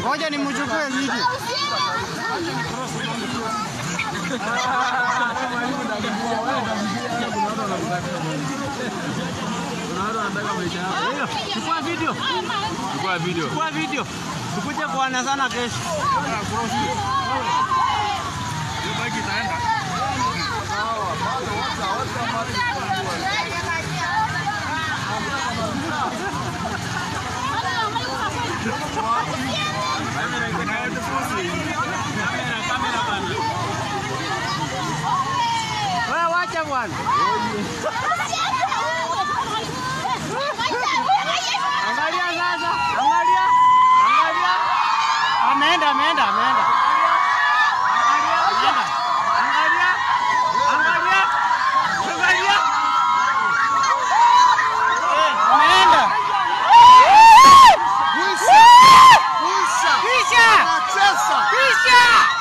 Ngoja nimchukue video. Chukua video. Chukua video. Chukua video. Tukuje kuona sana kesho. one. Amanda, Amanda, Amanda. angalia. Amenda, amenda, amenda. Yeah!